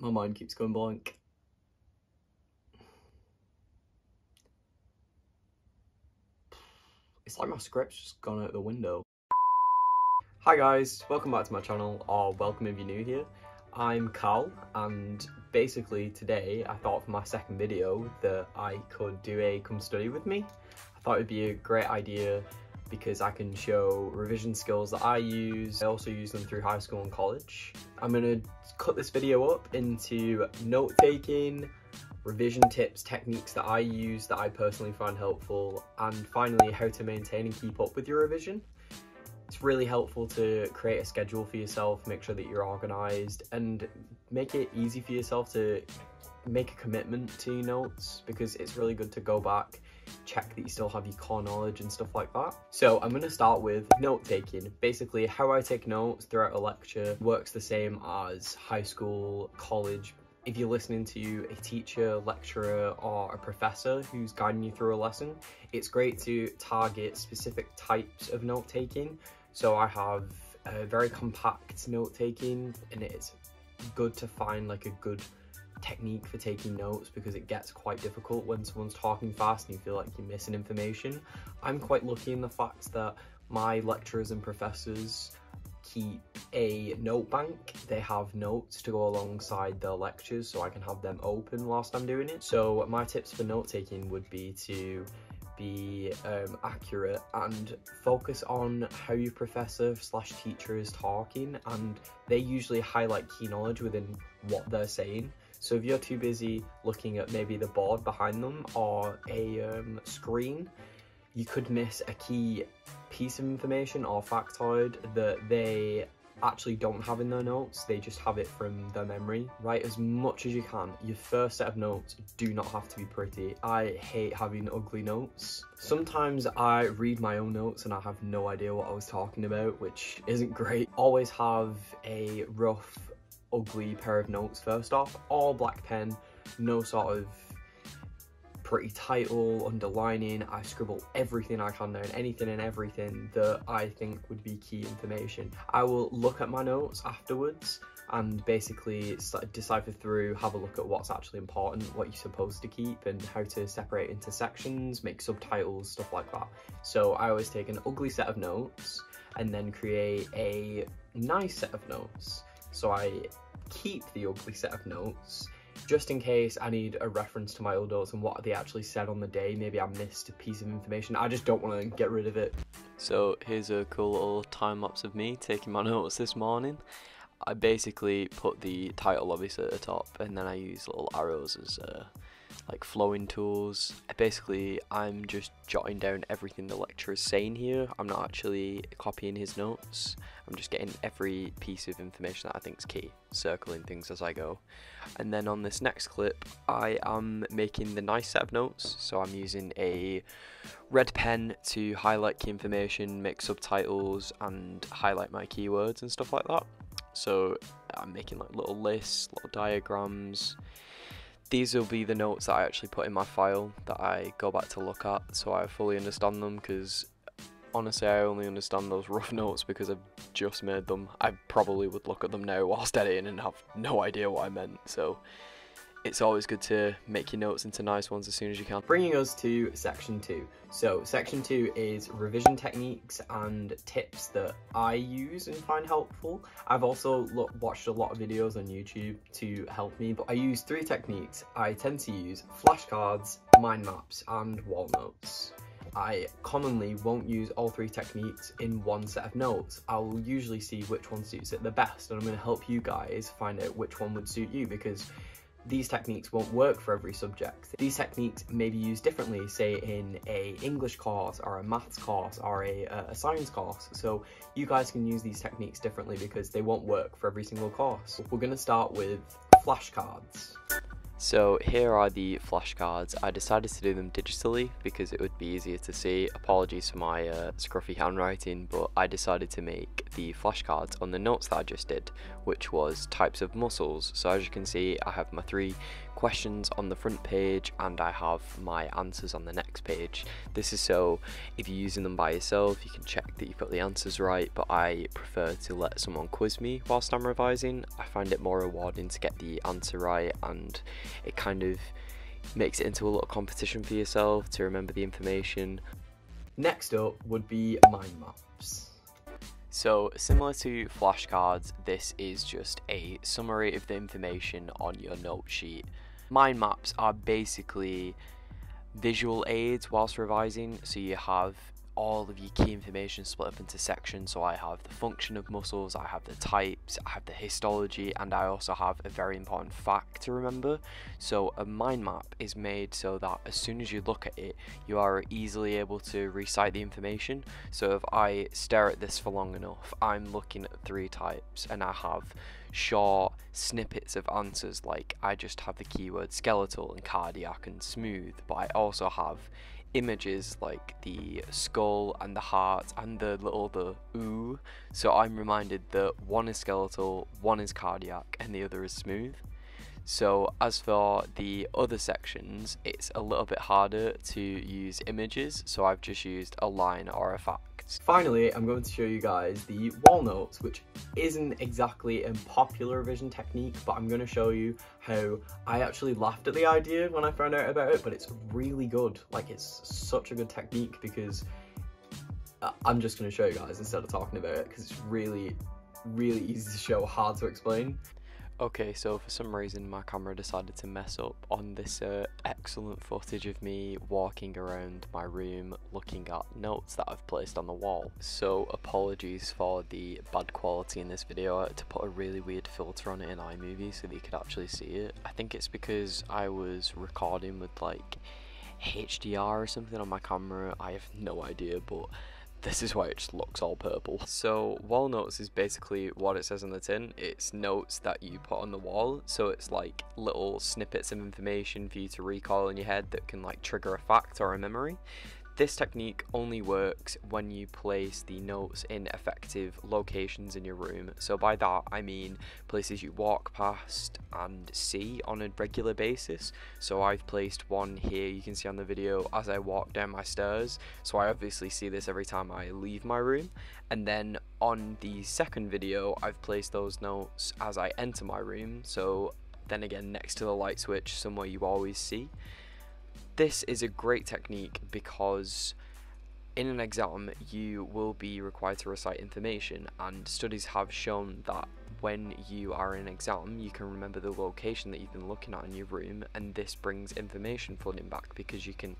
My mind keeps going blank. It's like my script's just gone out the window. Hi guys, welcome back to my channel, or welcome if you're new here. I'm Cal, and basically today I thought for my second video that I could do a come study with me. I thought it'd be a great idea because I can show revision skills that I use. I also use them through high school and college. I'm gonna cut this video up into note taking, revision tips, techniques that I use that I personally find helpful, and finally how to maintain and keep up with your revision. It's really helpful to create a schedule for yourself, make sure that you're organized, and make it easy for yourself to make a commitment to your notes because it's really good to go back check that you still have your core knowledge and stuff like that. So I'm going to start with note taking. Basically how I take notes throughout a lecture works the same as high school, college, if you're listening to a teacher, lecturer, or a professor who's guiding you through a lesson, it's great to target specific types of note taking. So I have a very compact note taking, and it's good to find like a good technique for taking notes because it gets quite difficult when someone's talking fast and you feel like you're missing information. I'm quite lucky in the fact that my lecturers and professors keep a note bank. They have notes to go alongside the lectures so I can have them open whilst I'm doing it. So my tips for note taking would be to be um, accurate and focus on how your professor slash teacher is talking and they usually highlight key knowledge within what they're saying so if you're too busy looking at maybe the board behind them or a um, screen, you could miss a key piece of information or factoid that they actually don't have in their notes, they just have it from their memory. Write as much as you can. Your first set of notes do not have to be pretty. I hate having ugly notes. Sometimes I read my own notes and I have no idea what I was talking about, which isn't great. Always have a rough ugly pair of notes first off, all black pen, no sort of pretty title, underlining, I scribble everything I can down, anything and everything that I think would be key information. I will look at my notes afterwards and basically decipher through, have a look at what's actually important, what you're supposed to keep and how to separate into sections, make subtitles, stuff like that. So I always take an ugly set of notes and then create a nice set of notes. So I keep the ugly set of notes just in case I need a reference to my old notes and what they actually said on the day. Maybe I missed a piece of information. I just don't want to get rid of it. So here's a cool little time lapse of me taking my notes this morning. I basically put the title obviously at the top and then I use little arrows as uh, like flowing tools. Basically, I'm just jotting down everything the lecturer is saying here. I'm not actually copying his notes. I'm just getting every piece of information that I think is key, circling things as I go. And then on this next clip, I am making the nice set of notes. So I'm using a red pen to highlight key information, make subtitles, and highlight my keywords and stuff like that. So I'm making like little lists, little diagrams, these will be the notes that I actually put in my file that I go back to look at so I fully understand them because honestly I only understand those rough notes because I've just made them. I probably would look at them now whilst editing and have no idea what I meant so it's always good to make your notes into nice ones as soon as you can. Bringing us to section two. So section two is revision techniques and tips that I use and find helpful. I've also look, watched a lot of videos on YouTube to help me, but I use three techniques. I tend to use flashcards, mind maps, and wall notes. I commonly won't use all three techniques in one set of notes. I'll usually see which one suits it the best and I'm going to help you guys find out which one would suit you because these techniques won't work for every subject. These techniques may be used differently, say in a English course or a maths course or a, uh, a science course. So you guys can use these techniques differently because they won't work for every single course. We're going to start with flashcards. So here are the flashcards. I decided to do them digitally because it would be easier to see. Apologies for my uh, scruffy handwriting, but I decided to make the flashcards on the notes that I just did, which was types of muscles. So as you can see, I have my three questions on the front page and I have my answers on the next page. This is so if you're using them by yourself, you can check that you've got the answers right, but I prefer to let someone quiz me whilst I'm revising. I find it more rewarding to get the answer right and it kind of makes it into a little competition for yourself to remember the information. Next up would be mind maps. So, similar to flashcards, this is just a summary of the information on your note sheet. Mind maps are basically visual aids whilst revising, so you have all of your key information split up into sections. So I have the function of muscles, I have the types, I have the histology, and I also have a very important fact to remember. So a mind map is made so that as soon as you look at it, you are easily able to recite the information. So if I stare at this for long enough, I'm looking at three types and I have short snippets of answers like I just have the keyword skeletal and cardiac and smooth, but I also have images like the skull and the heart and the little the ooh. So i'm reminded that one is skeletal one is cardiac and the other is smooth so as for the other sections it's a little bit harder to use images so i've just used a line or a fact Finally, I'm going to show you guys the wall notes, which isn't exactly a popular revision technique, but I'm going to show you how I actually laughed at the idea when I found out about it, but it's really good. Like, it's such a good technique because uh, I'm just going to show you guys instead of talking about it because it's really, really easy to show, hard to explain. Okay, so for some reason my camera decided to mess up on this uh, excellent footage of me walking around my room looking at notes that I've placed on the wall. So apologies for the bad quality in this video. To put a really weird filter on it in iMovie so that you could actually see it. I think it's because I was recording with like HDR or something on my camera. I have no idea, but this is why it just looks all purple. So wall notes is basically what it says on the tin. It's notes that you put on the wall. So it's like little snippets of information for you to recall in your head that can like trigger a fact or a memory. This technique only works when you place the notes in effective locations in your room. So by that I mean places you walk past and see on a regular basis. So I've placed one here you can see on the video as I walk down my stairs. So I obviously see this every time I leave my room. And then on the second video I've placed those notes as I enter my room. So then again next to the light switch somewhere you always see. This is a great technique because in an exam you will be required to recite information and studies have shown that when you are in an exam you can remember the location that you've been looking at in your room and this brings information flooding back because you can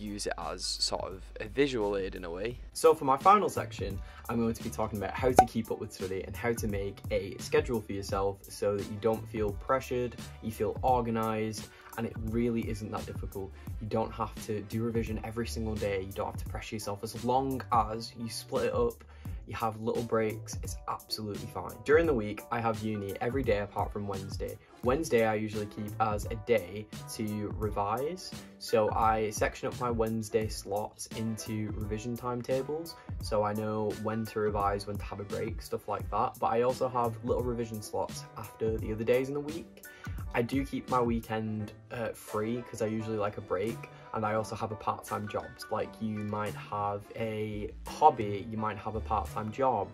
use it as sort of a visual aid in a way. So for my final section, I'm going to be talking about how to keep up with study and how to make a schedule for yourself so that you don't feel pressured, you feel organized, and it really isn't that difficult. You don't have to do revision every single day, you don't have to pressure yourself as long as you split it up you have little breaks, it's absolutely fine. During the week, I have uni every day apart from Wednesday. Wednesday I usually keep as a day to revise. So I section up my Wednesday slots into revision timetables. So I know when to revise, when to have a break, stuff like that. But I also have little revision slots after the other days in the week. I do keep my weekend uh, free because I usually like a break and I also have a part-time job. Like you might have a hobby, you might have a part-time job,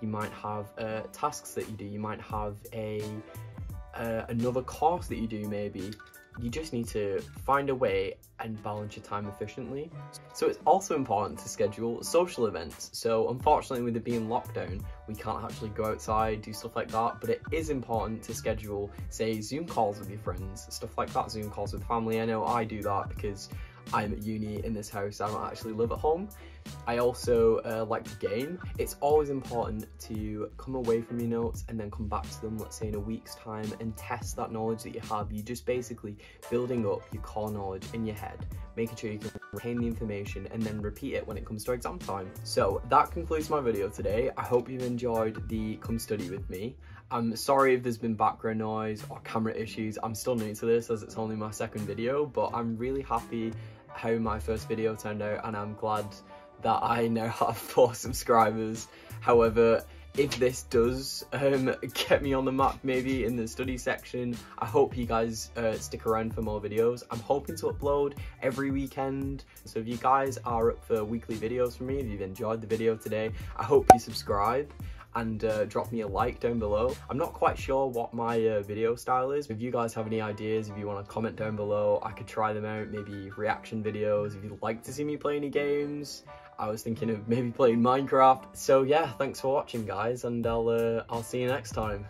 you might have uh, tasks that you do, you might have a uh, another course that you do maybe you just need to find a way and balance your time efficiently. So it's also important to schedule social events. So unfortunately with it being lockdown, we can't actually go outside, do stuff like that, but it is important to schedule, say, Zoom calls with your friends, stuff like that, Zoom calls with family. I know I do that because I'm at uni in this house, I don't actually live at home. I also uh, like to game. It's always important to come away from your notes and then come back to them, let's say in a week's time, and test that knowledge that you have. You're just basically building up your core knowledge in your head, making sure you can retain the information and then repeat it when it comes to exam time. So that concludes my video today. I hope you've enjoyed the come study with me. I'm sorry if there's been background noise or camera issues. I'm still new to this as it's only my second video, but I'm really happy how my first video turned out and I'm glad that I now have four subscribers. However, if this does um, get me on the map maybe in the study section, I hope you guys uh, stick around for more videos. I'm hoping to upload every weekend. So if you guys are up for weekly videos from me, if you've enjoyed the video today, I hope you subscribe and uh, drop me a like down below. I'm not quite sure what my uh, video style is. If you guys have any ideas, if you want to comment down below, I could try them out, maybe reaction videos. If you'd like to see me play any games, I was thinking of maybe playing Minecraft. So yeah, thanks for watching guys, and I'll, uh, I'll see you next time.